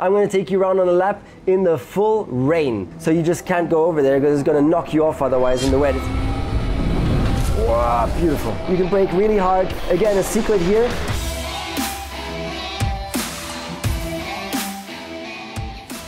I'm going to take you around on a lap in the full rain. So you just can't go over there because it's going to knock you off otherwise in the wet. Wow, beautiful. You can brake really hard. Again, a secret here.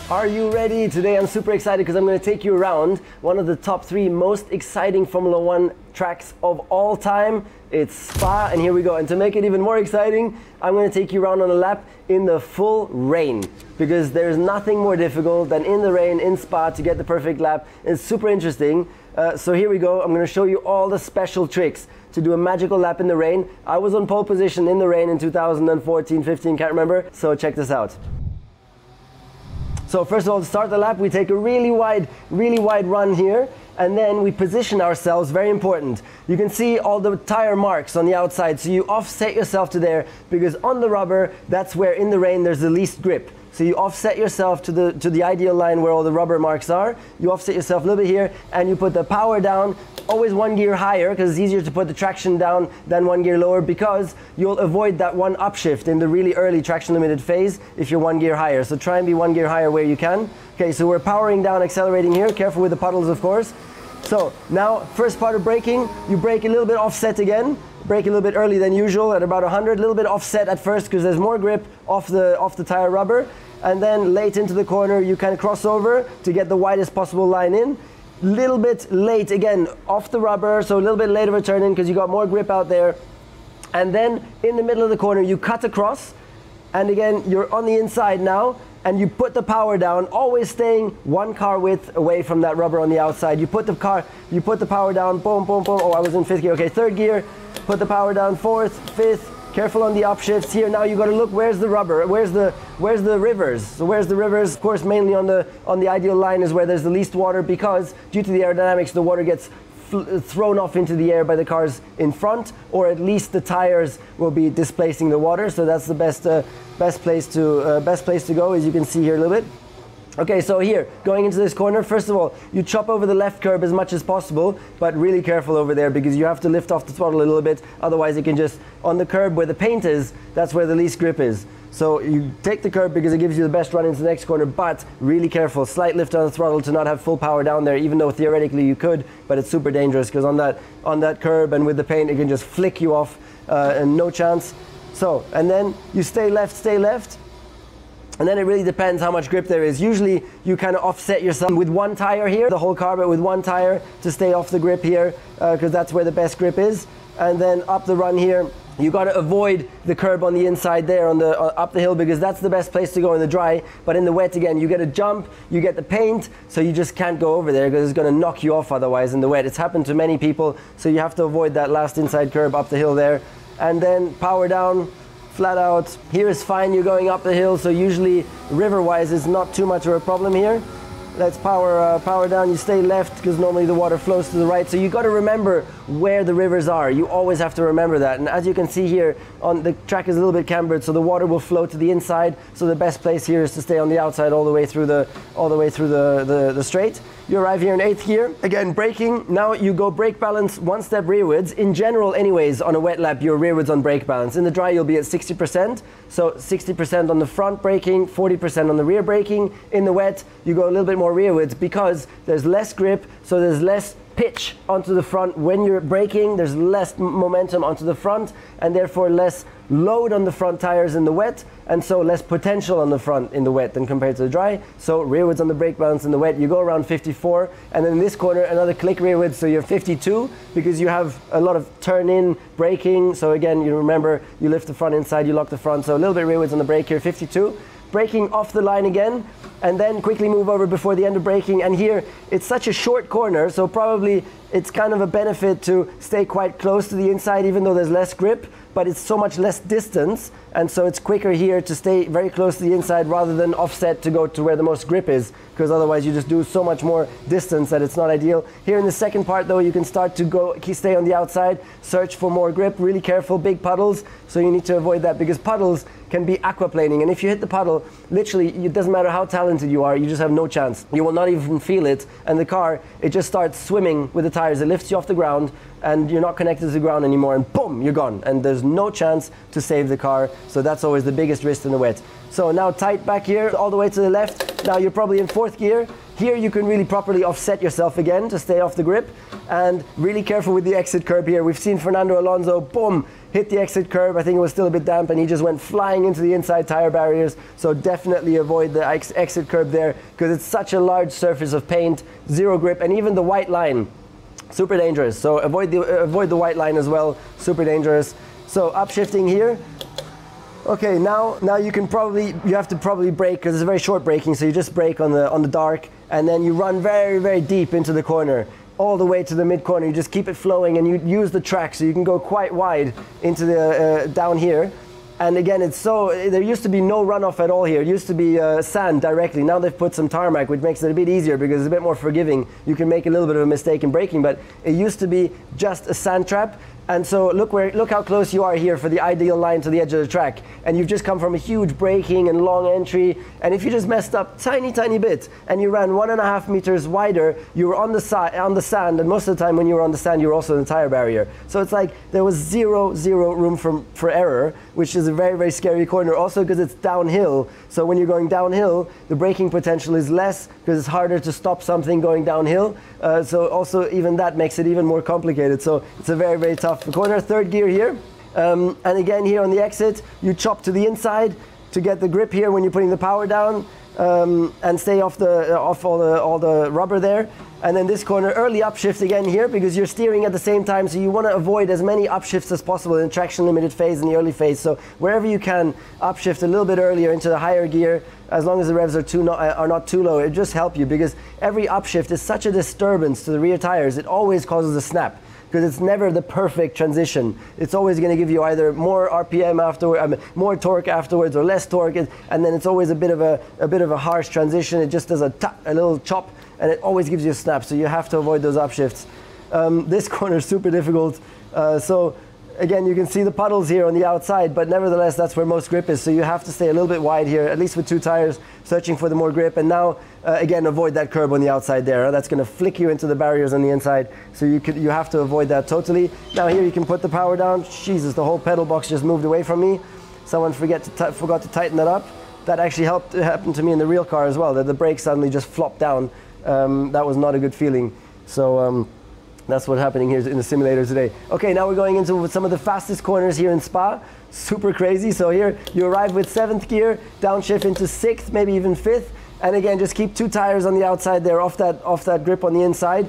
Are you ready? Today I'm super excited because I'm going to take you around one of the top three most exciting Formula One tracks of all time. It's Spa, and here we go. And to make it even more exciting, I'm going to take you around on a lap in the full rain because there's nothing more difficult than in the rain in Spa to get the perfect lap. It's super interesting. Uh, so here we go. I'm going to show you all the special tricks to do a magical lap in the rain. I was on pole position in the rain in 2014, 15, can't remember. So check this out. So first of all, to start the lap, we take a really wide, really wide run here, and then we position ourselves, very important. You can see all the tire marks on the outside, so you offset yourself to there, because on the rubber, that's where in the rain there's the least grip. So you offset yourself to the, to the ideal line where all the rubber marks are. You offset yourself a little bit here and you put the power down, always one gear higher because it's easier to put the traction down than one gear lower because you'll avoid that one upshift in the really early traction limited phase if you're one gear higher. So try and be one gear higher where you can. Okay, so we're powering down, accelerating here. Careful with the puddles, of course. So now, first part of braking, you brake a little bit offset again brake a little bit early than usual at about 100, a little bit offset at first because there's more grip off the, off the tire rubber. And then late into the corner, you can cross over to get the widest possible line in. Little bit late again off the rubber, so a little bit later a in because you got more grip out there. And then in the middle of the corner, you cut across. And again, you're on the inside now, and you put the power down, always staying one car width away from that rubber on the outside. You put the car, you put the power down, boom, boom, boom. Oh, I was in fifth gear. Okay, third gear, put the power down, fourth, fifth, careful on the upshifts here. Now you got to look where's the rubber, where's the where's the rivers. So where's the rivers? Of course, mainly on the on the ideal line is where there's the least water because due to the aerodynamics, the water gets thrown off into the air by the cars in front, or at least the tires will be displacing the water. So that's the best uh, best place to uh, best place to go, as you can see here a little bit. Okay, so here, going into this corner, first of all, you chop over the left curb as much as possible, but really careful over there because you have to lift off the throttle a little bit, otherwise it can just, on the curb where the paint is, that's where the least grip is. So you take the curb because it gives you the best run into the next corner, but really careful, slight lift on the throttle to not have full power down there, even though theoretically you could, but it's super dangerous because on that, on that curb and with the paint, it can just flick you off uh, and no chance. So, and then you stay left, stay left, and then it really depends how much grip there is. Usually you kind of offset yourself with one tire here, the whole car, but with one tire to stay off the grip here, because uh, that's where the best grip is. And then up the run here, you got to avoid the curb on the inside there on the uh, up the hill because that's the best place to go in the dry. But in the wet again, you get a jump, you get the paint, so you just can't go over there because it's going to knock you off otherwise in the wet. It's happened to many people, so you have to avoid that last inside curb up the hill there, and then power down flat out. Here is fine, you're going up the hill, so usually river-wise not too much of a problem here. Let's power, uh, power down, you stay left because normally the water flows to the right. So you got to remember where the rivers are. You always have to remember that. And as you can see here, on the track is a little bit cambered, so the water will flow to the inside. So the best place here is to stay on the outside all the way through the, all the, way through the, the, the straight. You arrive here in eighth gear. Again, braking. Now you go brake balance one step rearwards. In general, anyways, on a wet lap, you're rearwards on brake balance. In the dry, you'll be at 60%. So 60% on the front braking, 40% on the rear braking. In the wet, you go a little bit more rearwards because there's less grip, so there's less pitch onto the front when you're braking. There's less momentum onto the front and therefore less load on the front tires in the wet and so less potential on the front in the wet than compared to the dry. So rearwards on the brake balance in the wet, you go around 54 and then in this corner another click rearwards so you're 52 because you have a lot of turn in braking. So again, you remember you lift the front inside, you lock the front. So a little bit rearwards on the brake here, 52 braking off the line again, and then quickly move over before the end of braking. And here, it's such a short corner, so probably it's kind of a benefit to stay quite close to the inside, even though there's less grip, but it's so much less distance, and so it's quicker here to stay very close to the inside rather than offset to go to where the most grip is, because otherwise you just do so much more distance that it's not ideal. Here in the second part, though, you can start to go stay on the outside, search for more grip, really careful, big puddles, so you need to avoid that because puddles can be aquaplaning. And if you hit the puddle, literally, it doesn't matter how talented you are, you just have no chance. You will not even feel it. And the car, it just starts swimming with the tires. It lifts you off the ground, and you're not connected to the ground anymore. And boom, you're gone. And there's no chance to save the car. So that's always the biggest risk in the wet. So now tight back here, all the way to the left. Now you're probably in fourth gear. Here you can really properly offset yourself again to stay off the grip and really careful with the exit curb here. We've seen Fernando Alonso, boom, hit the exit curb. I think it was still a bit damp and he just went flying into the inside tire barriers. So definitely avoid the ex exit curb there because it's such a large surface of paint, zero grip, and even the white line, super dangerous. So avoid the, avoid the white line as well, super dangerous. So upshifting here, Okay, now now you can probably you have to probably brake because it's a very short braking, so you just brake on the on the dark, and then you run very very deep into the corner, all the way to the mid corner. You just keep it flowing, and you use the track so you can go quite wide into the uh, down here. And again, it's so there used to be no runoff at all here. It used to be uh, sand directly. Now they've put some tarmac, which makes it a bit easier because it's a bit more forgiving. You can make a little bit of a mistake in braking, but it used to be just a sand trap. And so look where, look how close you are here for the ideal line to the edge of the track. And you've just come from a huge braking and long entry. And if you just messed up tiny, tiny bit and you ran one and a half meters wider, you were on the, si- on the sand. And most of the time when you were on the sand, you were also in the tire barrier. So it's like there was zero, zero room for, for error, which is a very, very scary corner. Also because it's downhill. So when you're going downhill, the braking potential is less because it's harder to stop something going downhill. Uh, so also even that makes it even more complicated. So it's a very, very tough off the corner, third gear here. Um, and again here on the exit, you chop to the inside to get the grip here when you're putting the power down um, and stay off, the, off all, the, all the rubber there. And then this corner, early upshift again here because you're steering at the same time. So you want to avoid as many upshifts as possible in traction limited phase in the early phase. So wherever you can upshift a little bit earlier into the higher gear, as long as the revs are, too not, uh, are not too low, it just help you because every upshift is such a disturbance to the rear tires. It always causes a snap because it's never the perfect transition. It's always going to give you either more RPM afterward, I mean, more torque afterwards, or less torque, and then it's always a bit of a, a bit of a harsh transition. It just does a a little chop, and it always gives you a snap. So you have to avoid those upshifts. Um, this corner is super difficult. Uh, so again, you can see the puddles here on the outside, but nevertheless, that's where most grip is. So you have to stay a little bit wide here, at least with two tires, searching for the more grip. And now, uh, again, avoid that curb on the outside there. That's going to flick you into the barriers on the inside. So you could, you have to avoid that totally. Now here you can put the power down. Jesus, the whole pedal box just moved away from me. Someone forget to forgot to tighten that up. That actually helped happened to me in the real car as well. That the brake suddenly just flopped down. Um, that was not a good feeling. So. Um, that's what's happening here in the simulator today. Okay, now we're going into some of the fastest corners here in Spa. Super crazy. So here you arrive with seventh gear, downshift into sixth, maybe even fifth. And again, just keep two tires on the outside there, off that, off that grip on the inside.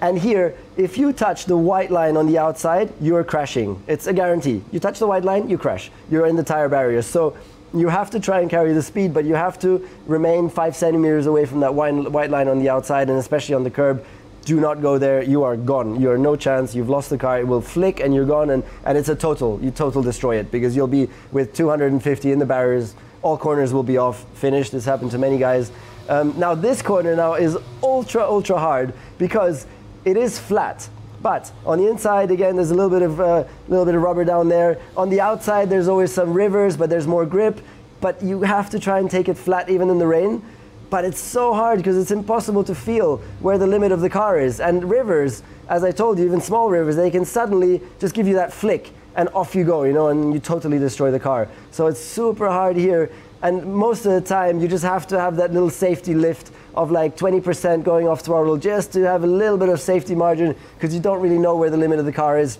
And here, if you touch the white line on the outside, you're crashing. It's a guarantee. You touch the white line, you crash. You're in the tire barrier. So you have to try and carry the speed, but you have to remain five centimeters away from that white line on the outside, and especially on the curb do not go there. You are gone. You are no chance. You've lost the car. It will flick and you're gone. And, and it's a total. You total destroy it because you'll be with 250 in the barriers. All corners will be off, finished. This happened to many guys. Um, now this corner now is ultra, ultra hard because it is flat. But on the inside, again, there's a little bit of a uh, little bit of rubber down there. On the outside, there's always some rivers, but there's more grip. But you have to try and take it flat even in the rain but it's so hard because it's impossible to feel where the limit of the car is. And rivers, as I told you, even small rivers, they can suddenly just give you that flick and off you go, you know, and you totally destroy the car. So it's super hard here. And most of the time, you just have to have that little safety lift of like 20% going off throttle just to have a little bit of safety margin because you don't really know where the limit of the car is.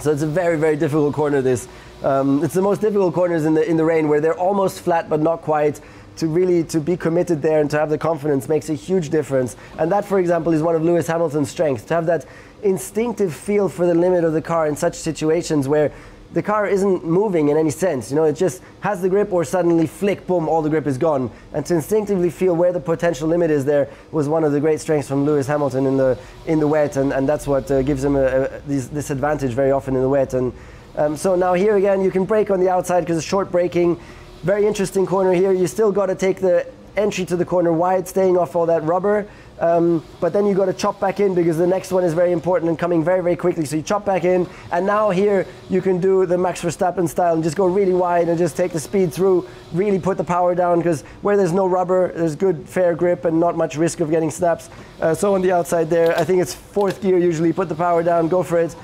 So it's a very, very difficult corner, this. Um, it's the most difficult corners in the, in the rain where they're almost flat but not quite to really to be committed there and to have the confidence makes a huge difference. And that, for example, is one of Lewis Hamilton's strengths to have that instinctive feel for the limit of the car in such situations where the car isn't moving in any sense. You know, it just has the grip or suddenly flick, boom, all the grip is gone. And to instinctively feel where the potential limit is there was one of the great strengths from Lewis Hamilton in the in the wet, and, and that's what uh, gives him a, a, this, this, advantage very often in the wet. And um, so now here again, you can brake on the outside because it's short braking. Very interesting corner here. You still got to take the entry to the corner wide, staying off all that rubber. Um, but then you got to chop back in because the next one is very important and coming very, very quickly. So you chop back in, and now here you can do the Max Verstappen style and just go really wide and just take the speed through, really put the power down because where there's no rubber, there's good fair grip and not much risk of getting snaps. Uh, so on the outside there, I think it's fourth gear usually, put the power down, go for it.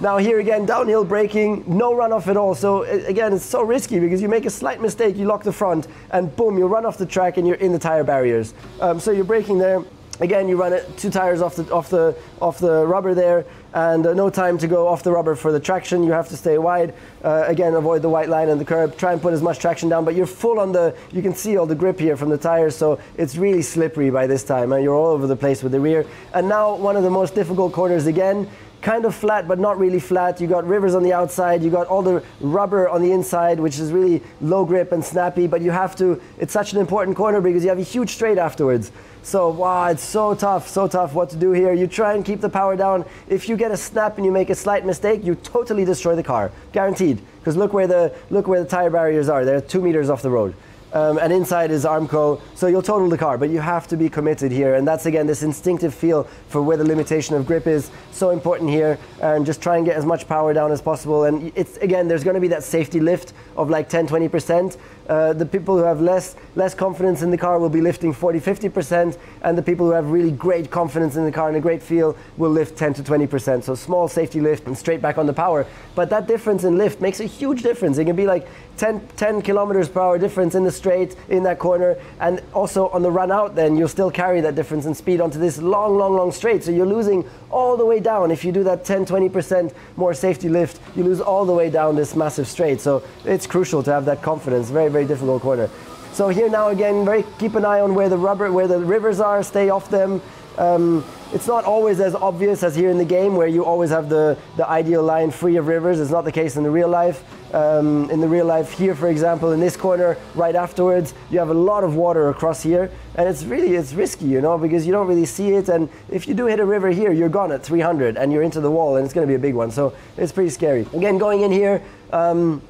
Now here again, downhill braking, no runoff at all. So again, it's so risky because you make a slight mistake, you lock the front, and boom, you run off the track and you're in the tire barriers. Um, so you're braking there. Again, you run it two tires off the off the off the rubber there, and uh, no time to go off the rubber for the traction. You have to stay wide. Uh, again, avoid the white line and the curb. Try and put as much traction down, but you're full on the. You can see all the grip here from the tires, so it's really slippery by this time, and you're all over the place with the rear. And now one of the most difficult corners again kind of flat but not really flat. You got rivers on the outside, you got all the rubber on the inside, which is really low grip and snappy, but you have to, it's such an important corner because you have a huge straight afterwards. So wow, it's so tough, so tough what to do here. You try and keep the power down. If you get a snap and you make a slight mistake, you totally destroy the car, guaranteed. Because look where the look where the tire barriers are. They're two meters off the road um, and inside is Armco. So you'll total the car, but you have to be committed here. And that's again this instinctive feel for where the limitation of grip is so important here. And just try and get as much power down as possible. And it's again, there's going to be that safety lift of like 10, 20%. Uh, the people who have less less confidence in the car will be lifting 40 50% and the people who have really great confidence in the car and a great feel will lift 10 to 20% so small safety lift and straight back on the power but that difference in lift makes a huge difference it can be like 10, 10 kilometers per hour difference in the straight in that corner and also on the run out then you'll still carry that difference in speed onto this long long long straight so you're losing all the way down if you do that 10 20% more safety lift you lose all the way down this massive straight so it's crucial to have that confidence very very difficult corner. So here now again, very keep an eye on where the rubber, where the rivers are, stay off them. Um, it's not always as obvious as here in the game where you always have the, the ideal line free of rivers. It's not the case in the real life. Um, in the real life here, for example, in this corner, right afterwards, you have a lot of water across here. And it's really, it's risky, you know, because you don't really see it. And if you do hit a river here, you're gone at 300 and you're into the wall and it's going to be a big one. So it's pretty scary. Again, going in here, um,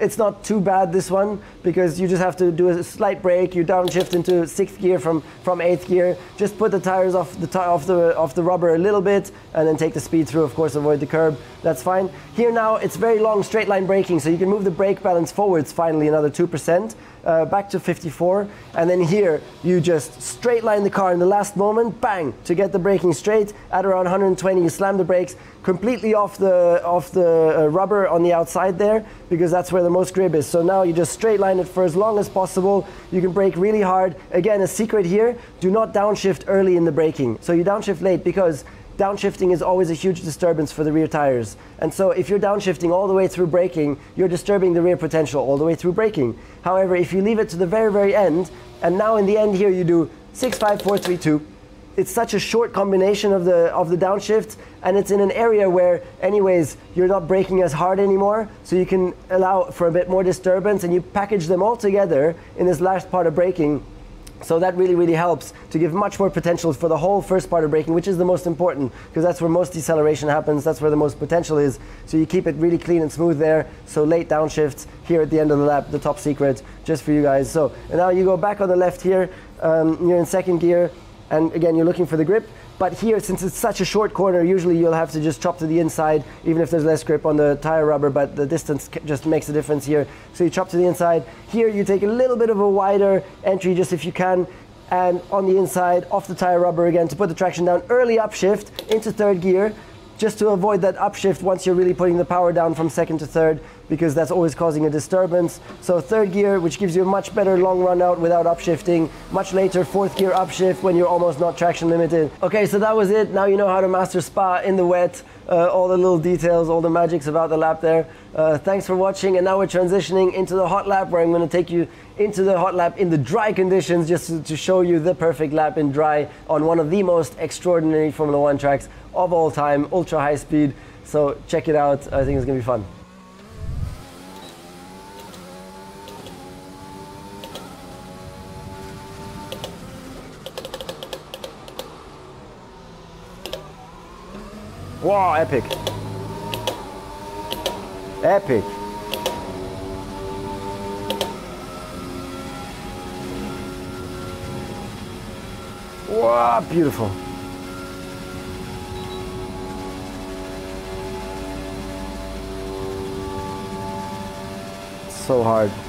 it's not too bad this one because you just have to do a slight break. You downshift into sixth gear from, from eighth gear. Just put the tires off the off the off the rubber a little bit, and then take the speed through. Of course, avoid the curb. That's fine. Here now, it's very long straight line braking, so you can move the brake balance forwards. Finally, another two percent uh, back to 54, and then here you just straight line the car in the last moment, bang, to get the braking straight. At around 120, you slam the brakes completely off the off the uh, rubber on the outside there because that's where the most grip is. So now you just straight line it for as long as possible. You can brake really hard. Again, a secret here: do not downshift early in the braking. So you downshift late because downshifting is always a huge disturbance for the rear tires. And so if you're downshifting all the way through braking, you're disturbing the rear potential all the way through braking. However, if you leave it to the very, very end, and now in the end here you do 6, 5, 4, 3, 2, it's such a short combination of the of the downshift and it's in an area where anyways you're not braking as hard anymore so you can allow for a bit more disturbance and you package them all together in this last part of braking so that really, really helps to give much more potential for the whole first part of braking, which is the most important, because that's where most deceleration happens, that's where the most potential is. So you keep it really clean and smooth there. So late downshifts here at the end of the lap, the top secret, just for you guys. So and now you go back on the left here, um, you're in second gear, and again, you're looking for the grip. But here, since it's such a short corner, usually you'll have to just chop to the inside, even if there's less grip on the tire rubber, but the distance just makes a difference here. So you chop to the inside. Here, you take a little bit of a wider entry, just if you can, and on the inside, off the tire rubber again to put the traction down. Early upshift into third gear, just to avoid that upshift once you're really putting the power down from second to third because that's always causing a disturbance. So third gear, which gives you a much better long run out without upshifting. Much later, fourth gear upshift when you're almost not traction limited. Okay, so that was it. Now you know how to master Spa in the wet. Uh, all the little details, all the magics about the lap there. Uh, thanks for watching, and now we're transitioning into the hot lap where I'm going to take you into the hot lap in the dry conditions just to, to show you the perfect lap in dry on one of the most extraordinary Formula One tracks of all time, ultra high speed. So check it out. I think it's going to be fun. Wow, epic. Epic. Wow, beautiful. So hard.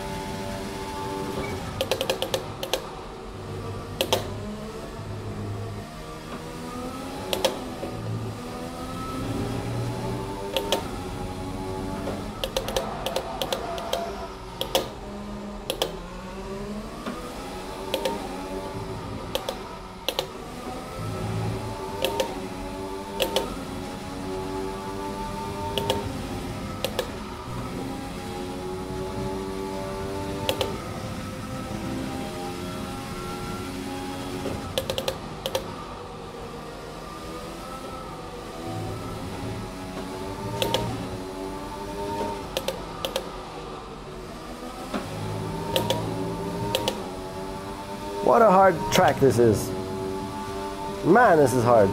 What a hard track this is. Man, this is hard.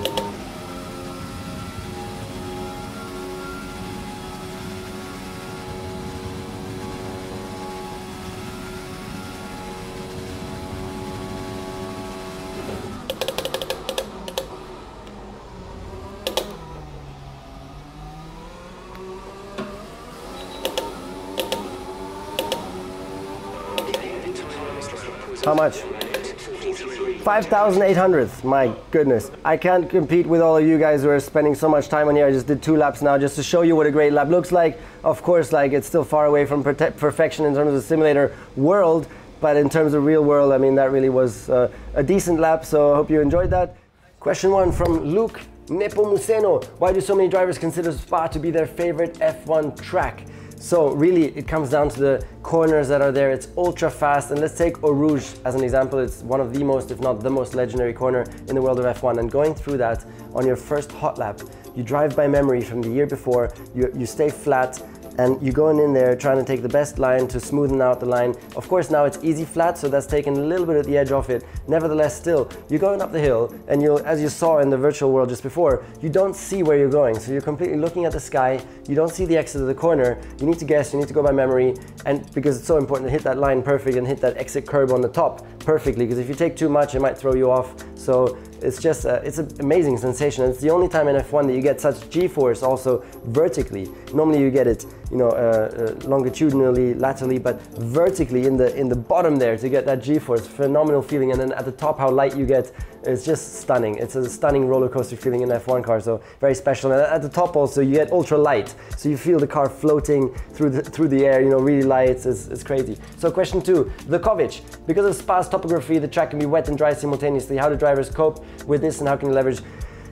5,800th, my goodness. I can't compete with all of you guys who are spending so much time on here. I just did two laps now just to show you what a great lap looks like. Of course, like it's still far away from perfection in terms of the simulator world, but in terms of real world, I mean, that really was uh, a decent lap, so I hope you enjoyed that. Question one from Luke Nepomuceno. Why do so many drivers consider Spa to be their favorite F1 track? So really it comes down to the corners that are there. It's ultra fast. And let's take Eau Rouge as an example. It's one of the most, if not the most legendary corner in the world of F1. And going through that on your first hot lap, you drive by memory from the year before, you, you stay flat, and you're going in there trying to take the best line to smoothen out the line. Of course now it's easy flat, so that's taken a little bit of the edge off it. Nevertheless, still, you're going up the hill and you as you saw in the virtual world just before, you don't see where you're going. So you're completely looking at the sky, you don't see the exit of the corner, you need to guess, you need to go by memory, and because it's so important to hit that line perfect and hit that exit curb on the top perfectly, because if you take too much, it might throw you off. So it's just, a, it's an amazing sensation. It's the only time in F1 that you get such G-force also vertically. Normally you get it, you know, uh, uh, longitudinally, laterally, but vertically in the in the bottom there to get that G-force, phenomenal feeling. And then at the top, how light you get, it's just stunning. It's a stunning roller coaster feeling in F1 car, so very special. And at the top also, you get ultra light, so you feel the car floating through the through the air. You know, really light. It's, it's crazy. So question two, the Kovic. Because of Spa's topography, the track can be wet and dry simultaneously. How do drivers cope with this, and how can you leverage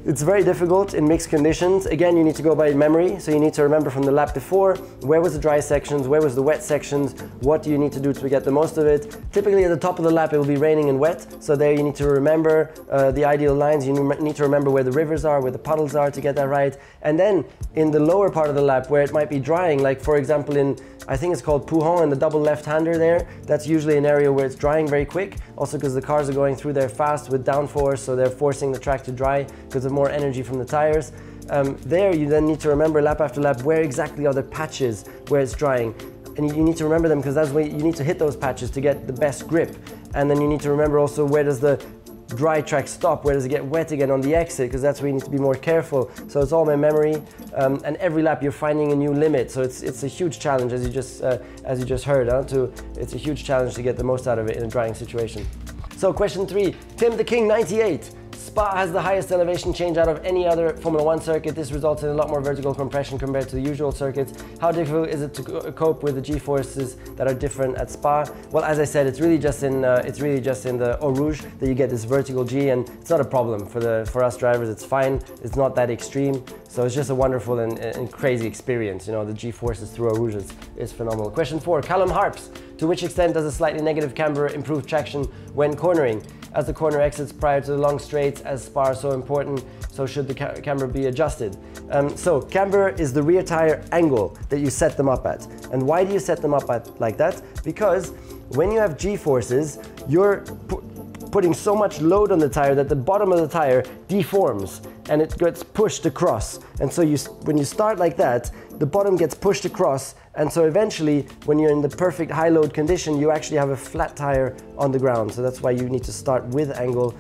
it's very difficult in mixed conditions. Again, you need to go by memory, so you need to remember from the lap before, where was the dry sections, where was the wet sections, what do you need to do to get the most of it. Typically at the top of the lap it will be raining and wet, so there you need to remember uh, the ideal lines, you need to remember where the rivers are, where the puddles are to get that right. And then in the lower part of the lap where it might be drying, like for example in I think it's called Pouhon and the double left-hander there. That's usually an area where it's drying very quick. Also because the cars are going through there fast with downforce, so they're forcing the track to dry because of more energy from the tires. Um, there you then need to remember lap after lap where exactly are the patches where it's drying. And you need to remember them because that's where you need to hit those patches to get the best grip. And then you need to remember also where does the dry track stop? Where does it get wet again on the exit? Because that's where you need to be more careful. So it's all my memory, um, and every lap you're finding a new limit. So it's it's a huge challenge, as you just uh, as you just heard. Huh? To it's a huge challenge to get the most out of it in a drying situation. So question three, Tim the King 98. Spa has the highest elevation change out of any other Formula One circuit. This results in a lot more vertical compression compared to the usual circuits. How difficult is it to cope with the G-forces that are different at Spa? Well, as I said, it's really just in uh, it's really just in the Eau Rouge that you get this vertical G, and it's not a problem for the for us drivers. It's fine. It's not that extreme. So it's just a wonderful and, and crazy experience. You know, the G-forces through Eau Rouge is, phenomenal. Question four, Callum Harps. To which extent does a slightly negative camber improve traction when cornering? As the corner exits prior to the long straights, as Spa are so important, so should the ca camber be adjusted? Um, so camber is the rear tire angle that you set them up at. And why do you set them up at like that? Because when you have G-forces, you're putting so much load on the tire that the bottom of the tire deforms and it gets pushed across. And so you, when you start like that, the bottom gets pushed across and so eventually when you're in the perfect high load condition, you actually have a flat tire on the ground. So that's why you need to start with angle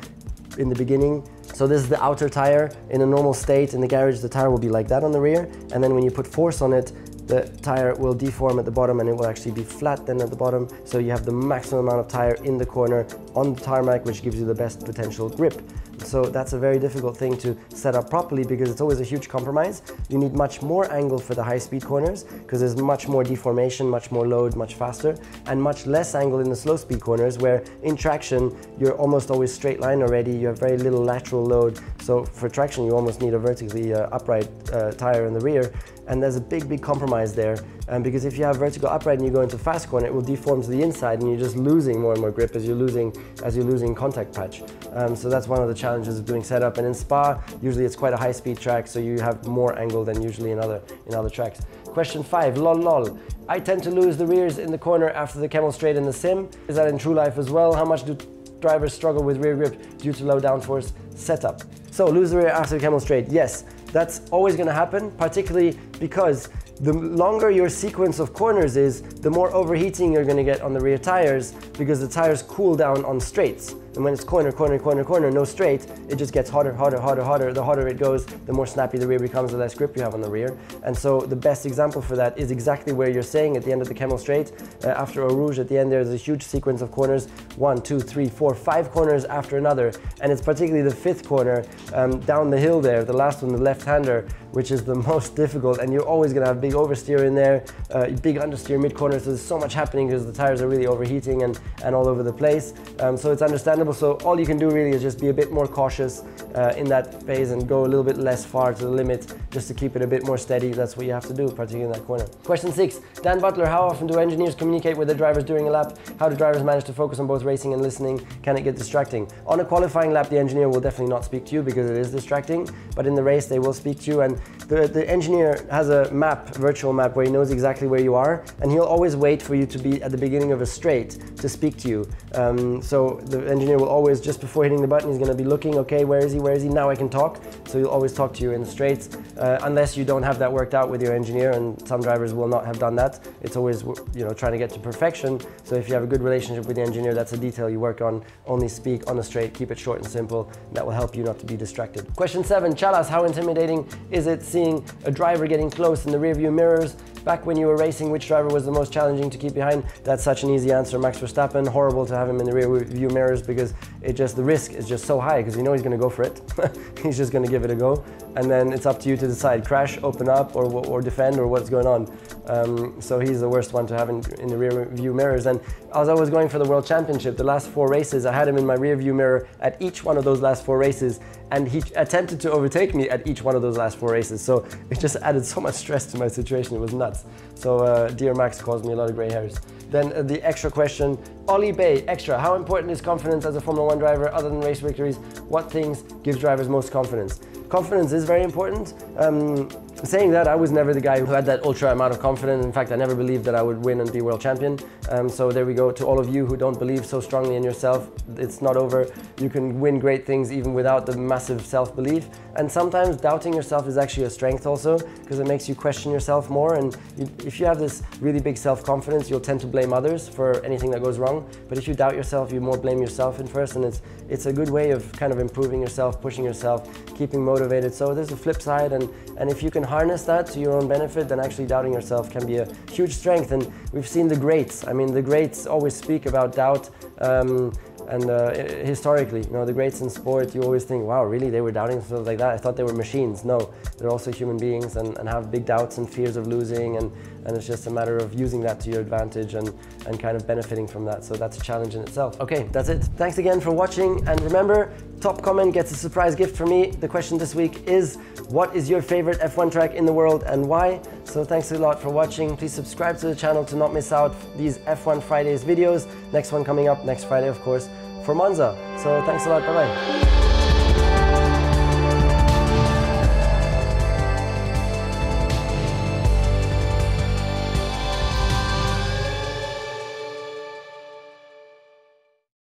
in the beginning. So this is the outer tire. In a normal state in the garage, the tire will be like that on the rear. And then when you put force on it, the tire will deform at the bottom and it will actually be flat then at the bottom. So you have the maximum amount of tire in the corner on the tarmac, which gives you the best potential grip. So that's a very difficult thing to set up properly because it's always a huge compromise. You need much more angle for the high speed corners because there's much more deformation, much more load, much faster, and much less angle in the slow speed corners where in traction, you're almost always straight line already. You have very little lateral load. So for traction, you almost need a vertically uh, upright uh, tire in the rear. And there's a big, big compromise there um, because if you have vertical upright and you go into fast corner, it will deform to the inside and you're just losing more and more grip as you're losing, as you're losing contact patch. Um, so that's one of the challenges of doing setup. And in Spa, usually it's quite a high speed track, so you have more angle than usually in other, in other tracks. Question five, lol lol. I tend to lose the rears in the corner after the Kemmel straight in the sim. Is that in true life as well? How much do drivers struggle with rear grip due to low downforce setup. So lose the rear after the Kemmel straight. Yes, that's always going to happen, particularly because the longer your sequence of corners is, the more overheating you're going to get on the rear tires because the tires cool down on straights. And when it's corner, corner, corner, corner, no straight, it just gets hotter, hotter, hotter, hotter. The hotter it goes, the more snappy the rear becomes, the less grip you have on the rear. And so the best example for that is exactly where you're saying at the end of the Kemmel Straight. Uh, after Eau Rouge, at the end, there's a huge sequence of corners. One, two, three, four, five corners after another. And it's particularly the fifth corner um, down the hill there, the last one, the left-hander, which is the most difficult. And you're always gonna have big oversteer in there, uh, big understeer mid-corner. So there's so much happening because the tires are really overheating and, and all over the place. Um, so it's understandable so all you can do really is just be a bit more cautious uh, in that phase and go a little bit less far to the limit just to keep it a bit more steady. That's what you have to do, particularly in that corner. Question six, Dan Butler, how often do engineers communicate with their drivers during a lap? How do drivers manage to focus on both racing and listening? Can it get distracting? On a qualifying lap, the engineer will definitely not speak to you because it is distracting, but in the race, they will speak to you. And the, the engineer has a map, virtual map, where he knows exactly where you are, and he'll always wait for you to be at the beginning of a straight to speak to you. Um, so the engineer will always, just before hitting the button, he's going to be looking, okay, where is he, where is he? Now I can talk. So he'll always talk to you in the straights, uh, unless you don't have that worked out with your engineer, and some drivers will not have done that. It's always, you know, trying to get to perfection. So if you have a good relationship with the engineer, that's a detail you work on. Only speak on the straight, keep it short and simple. That will help you not to be distracted. Question seven, Chalas, how intimidating is it seeing a driver getting close in the rearview mirrors? Back when you were racing, which driver was the most challenging to keep behind? That's such an easy answer. Max Verstappen, horrible to have him in the rear view mirrors because it just, the risk is just so high because you know he's going to go for it. he's just going to give it a go. And then it's up to you to decide crash, open up, or, or defend, or what's going on. Um, so he's the worst one to have in, in, the rear view mirrors. And as I was going for the world championship, the last four races, I had him in my rear view mirror at each one of those last four races. And he attempted to overtake me at each one of those last four races. So it just added so much stress to my situation. It was nuts. So uh, dear Max caused me a lot of gray hairs. Then uh, the extra question, Ollie Bay, extra. How important is confidence as a Formula One driver other than race victories? What things give drivers most confidence? Confidence is very important. Um, saying that, I was never the guy who had that ultra amount of confidence. In fact, I never believed that I would win and be world champion. Um, so there we go. To all of you who don't believe so strongly in yourself, it's not over. You can win great things even without the massive self-belief. And sometimes doubting yourself is actually a strength also because it makes you question yourself more. And you, if you have this really big self-confidence, you'll tend to blame others for anything that goes wrong. But if you doubt yourself, you more blame yourself in first. And it's, it's a good way of kind of improving yourself, pushing yourself, keeping motivated. So there's a flip side. And, and if you can harness that to your own benefit, then actually doubting yourself can be a huge strength. And we've seen the greats. I mean, the greats always speak about doubt. Um, and uh, historically, you know, the greats in sport, you always think, wow, really, they were doubting themselves like that? I thought they were machines. No, they're also human beings and, and have big doubts and fears of losing. And, and it's just a matter of using that to your advantage and, and kind of benefiting from that. So that's a challenge in itself. Okay, that's it. Thanks again for watching. And remember, top comment gets a surprise gift from me. The question this week is, what is your favorite F1 track in the world and why? So thanks a lot for watching. Please subscribe to the channel to not miss out these F1 Fridays videos. Next one coming up next Friday, of course, for Monza. So thanks a lot. Bye-bye.